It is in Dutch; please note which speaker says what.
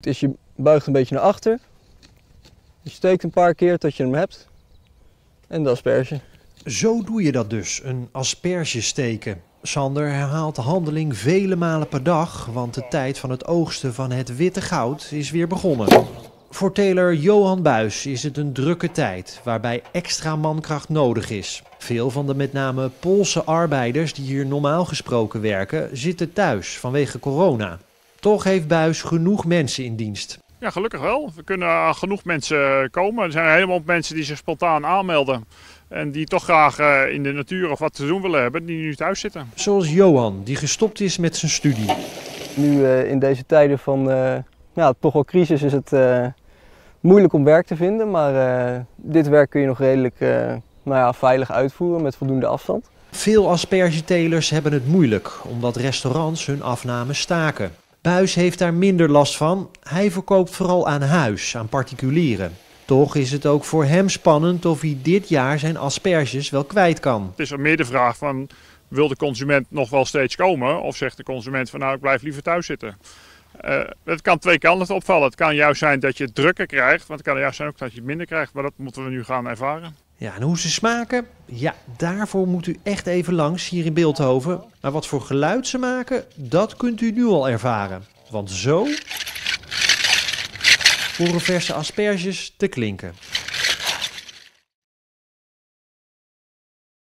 Speaker 1: Dus je buigt een beetje naar achter. Je steekt een paar keer tot je hem hebt. En de asperge.
Speaker 2: Zo doe je dat dus, een asperge steken. Sander herhaalt de handeling vele malen per dag, want de tijd van het oogsten van het witte goud is weer begonnen. Voor teler Johan Buis is het een drukke tijd, waarbij extra mankracht nodig is. Veel van de met name Poolse arbeiders die hier normaal gesproken werken, zitten thuis vanwege corona. Toch heeft Buis genoeg mensen in dienst.
Speaker 3: Ja, gelukkig wel. We kunnen aan genoeg mensen komen. Er zijn helemaal mensen die zich spontaan aanmelden. En die toch graag eh, in de natuur of wat te doen willen hebben, die nu thuis zitten.
Speaker 2: Zoals Johan, die gestopt is met zijn studie.
Speaker 1: Nu eh, in deze tijden van eh, ja, toch wel crisis is het eh, moeilijk om werk te vinden. Maar eh, dit werk kun je nog redelijk eh, nou ja, veilig uitvoeren met voldoende afstand.
Speaker 2: Veel aspergetelers hebben het moeilijk, omdat restaurants hun afname staken. Buis heeft daar minder last van. Hij verkoopt vooral aan huis, aan particulieren. Toch is het ook voor hem spannend of hij dit jaar zijn asperges wel kwijt kan.
Speaker 3: Het is meer de vraag van, wil de consument nog wel steeds komen? Of zegt de consument van, nou, ik blijf liever thuis zitten? Eh, het kan twee kanten opvallen. Het kan juist zijn dat je het drukker krijgt, maar het kan juist zijn ook dat je het minder krijgt. Maar dat moeten we nu gaan ervaren.
Speaker 2: Ja, en hoe ze smaken? Ja, daarvoor moet u echt even langs hier in Beeldhoven. Maar wat voor geluid ze maken, dat kunt u nu al ervaren. Want zo horen verse asperges te klinken.